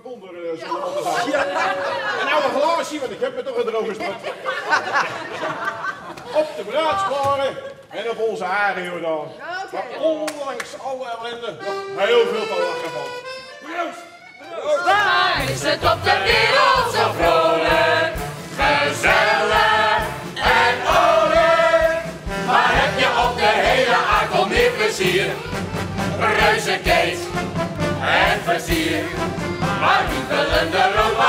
verwonderen zullen moeten zijn. En nou een glaasje, want ik heb me toch een droge strot. Op de bruidsparen en op onze haren, Jordaan. Maar ondanks alle ellende nog heel veel te lachen van. Proost! Waar is het op de wereld zo vrolijk, gezellig en olijk? Waar heb je op de hele aardbol meer plezier? Reuzenkees en الفسيح. عارف الغنى الروح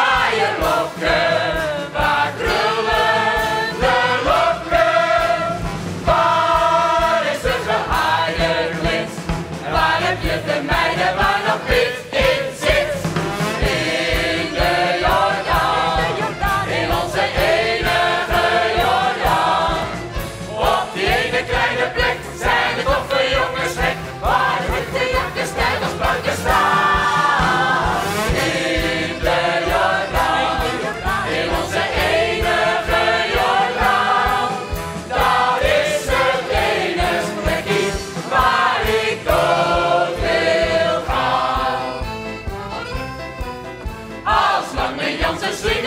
songs are.